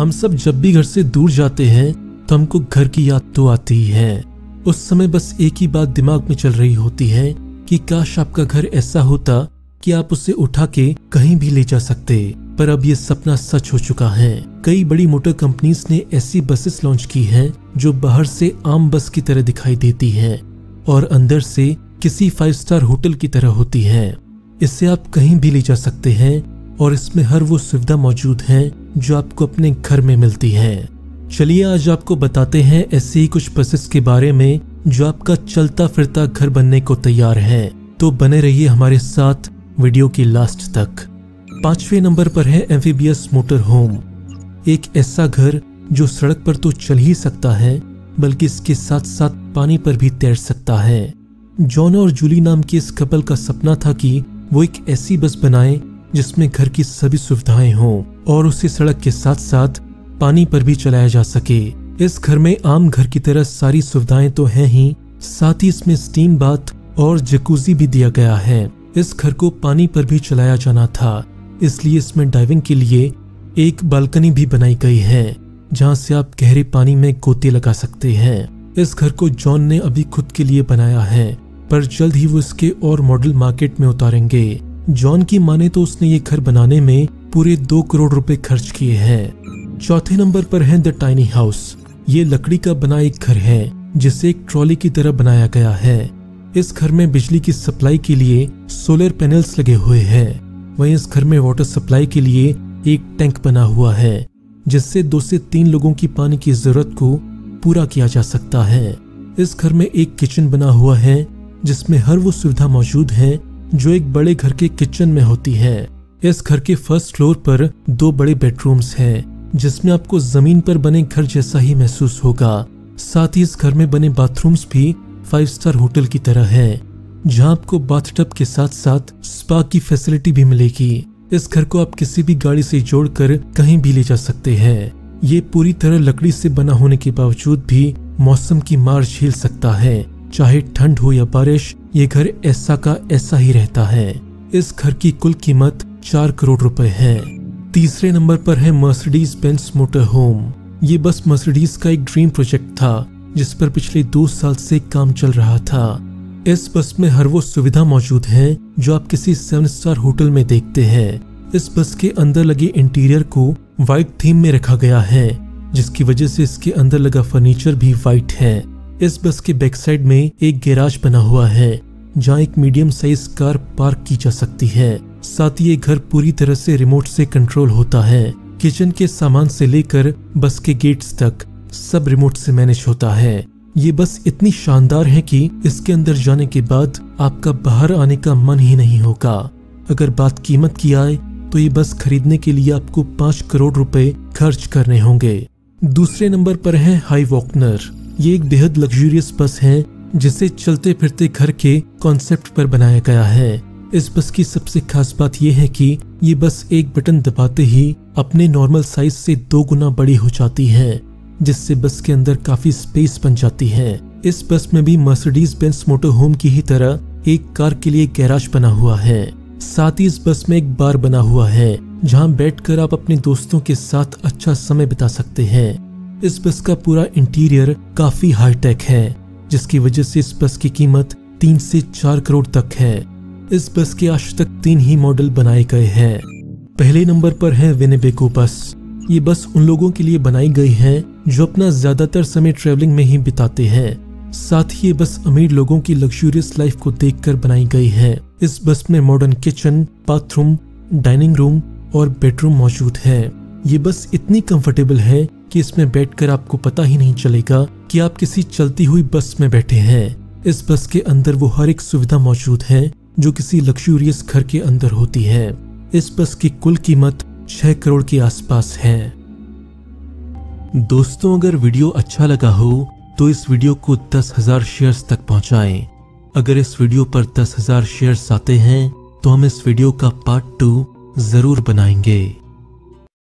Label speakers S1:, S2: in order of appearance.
S1: हम सब जब भी घर से दूर जाते हैं तो हमको घर की याद तो आती ही है। उस समय बस एक ही बात दिमाग में चल रही होती है कि काश आपका घर ऐसा होता कि आप उसे उठा के कहीं भी ले जा सकते। पर अब ये सपना सच हो चुका है। कई बड़ी मोटर कंपनीज़ ने ऐसी बसेस लॉन्च की हैं, जो बाहर से आम बस की तरह दिखाई देती हैं और अंदर से किसी फाइव स्टार होटल की तरह होती हैं। इससे आप कहीं भी ले जा सकते हैं और इसमें हर वो सुविधा मौजूद है जो आपको अपने घर में मिलती है। चलिए आज आपको बताते हैं ऐसे ही कुछ बसेस के बारे में जो आपका चलता फिरता घर बनने को तैयार है। तो बने रहिए हमारे साथ वीडियो की लास्ट तक। पांचवे नंबर पर है एम्फीबियस मोटर होम एक ऐसा घर जो सड़क पर तो चल ही सकता है, बल्कि इसके साथ साथ पानी पर भी तैर सकता है। जॉन और जूली नाम के इस कपल का सपना था कि वो एक ऐसी बस बनाए जिसमें घर की सभी सुविधाएँ हों और उसे सड़क के साथ साथ पानी पर भी चलाया जा सके। इस घर में आम घर की तरह सारी सुविधाएँ तो हैं ही, साथ ही इसमें स्टीम बाथ और जकूजी भी दिया गया है। इस घर को पानी पर भी चलाया जाना था। इसलिए इसमें डाइविंग के लिए एक बालकनी भी बनाई गई है, जहाँ से आप गहरे पानी में गोते लगा सकते हैं। इस घर को जॉन ने अभी खुद के लिए बनाया है, पर जल्द ही वो इसके और मॉडल मार्केट में उतारेंगे। जॉन की माने तो उसने ये घर बनाने में पूरे दो करोड़ रुपए खर्च किए हैं। चौथे नंबर पर है द टाइनी हाउस ये लकड़ी का बना एक घर है, जिसे एक ट्रॉली की तरह बनाया गया है। इस घर में बिजली की सप्लाई के लिए सोलर पैनल्स लगे हुए हैं। वहीं इस घर में वाटर सप्लाई के लिए एक टैंक बना हुआ है, जिससे दो से तीन लोगों की पानी की ज़रूरत को पूरा किया जा सकता है। इस घर में एक किचन बना हुआ है, जिसमें हर वो सुविधा मौजूद है जो एक बड़े घर के किचन में होती है। इस घर के फ़र्स्ट फ्लोर पर दो बड़े बेडरूम्स हैं, जिसमें आपको ज़मीन पर बने घर जैसा ही महसूस होगा। साथ ही इस घर में बने बाथरूम्स भी फाइव स्टार होटल की तरह है, जहाँ आपको बाथटब के साथ साथ स्पा की फैसिलिटी भी मिलेगी। इस घर को आप किसी भी गाड़ी से जोड़कर कहीं भी ले जा सकते हैं। ये पूरी तरह लकड़ी से बना होने के बावजूद भी मौसम की मार झेल सकता है। चाहे ठंड हो या बारिश, ये घर ऐसा का ऐसा ही रहता है। इस घर की कुल कीमत चार करोड़ रुपए है। तीसरे नंबर पर है मर्सिडीज बेंस मोटर होम ये बस मर्सिडीज का एक ड्रीम प्रोजेक्ट था, जिस पर पिछले दो साल से काम चल रहा था। इस बस में हर वो सुविधा मौजूद है, जो आप किसी सेवन स्टार होटल में देखते हैं। इस बस के अंदर लगे इंटीरियर को व्हाइट थीम में रखा गया है, जिसकी वजह से इसके अंदर लगा फर्नीचर भी व्हाइट है। इस बस के बैक साइड में एक गैराज बना हुआ है, जहाँ एक मीडियम साइज़ कार पार्क की जा सकती है। साथ ही ये घर पूरी तरह से रिमोट से कंट्रोल होता है। किचन के सामान से लेकर बस के गेट्स तक सब रिमोट से मैनेज होता है। ये बस इतनी शानदार है कि इसके अंदर जाने के बाद आपका बाहर आने का मन ही नहीं होगा। अगर बात कीमत की आए तो ये बस खरीदने के लिए आपको पाँच करोड़ रुपए खर्च करने होंगे। दूसरे नंबर पर है हाई वॉकनर ये एक बेहद लग्जूरियस बस है, जिसे चलते फिरते घर के कॉन्सेप्ट पर बनाया गया है। इस बस की सबसे खास बात यह है कि ये बस एक बटन दबाते ही अपने नॉर्मल साइज़ से दो गुना बड़ी हो जाती है, जिससे बस के अंदर काफ़ी स्पेस बन जाती है। इस बस में भी मर्सिडीज बेंस मोटर होम की ही तरह एक कार के लिए गैराज बना हुआ है। साथ ही इस बस में एक बार बना हुआ है, जहाँ बैठकर आप अपने दोस्तों के साथ अच्छा समय बिता सकते हैं। इस बस का पूरा इंटीरियर काफ़ी हाईटेक है, जिसकी वजह से इस बस की कीमत तीन से चार करोड़ तक है। इस बस के आज तक तीन ही मॉडल बनाए गए हैं। पहले नंबर पर है विनेबेको बस। ये बस उन लोगों के लिए बनाई गई है, जो अपना ज़्यादातर समय ट्रेवलिंग में ही बिताते हैं। साथ ही ये बस अमीर लोगों की लग्जूरियस लाइफ को देखकर बनाई गई है। इस बस में modern kitchen bathroom dining room और बेडरूम मौजूद है। ये बस इतनी कंफर्टेबल है कि इसमें बैठकर आपको पता ही नहीं चलेगा कि आप किसी चलती हुई बस में बैठे हैं। इस बस के अंदर वो हर एक सुविधा मौजूद है, जो किसी लग्जूरियस घर के अंदर होती है। इस बस की कुल कीमत छह करोड़ के आसपास है। दोस्तों, अगर वीडियो अच्छा लगा हो तो इस वीडियो को दस हज़ार शेयर तक पहुंचाएँ। अगर इस वीडियो पर दस हज़ार शेयर आते हैं तो हम इस वीडियो का पार्ट टू ज़रूर बनाएँगे।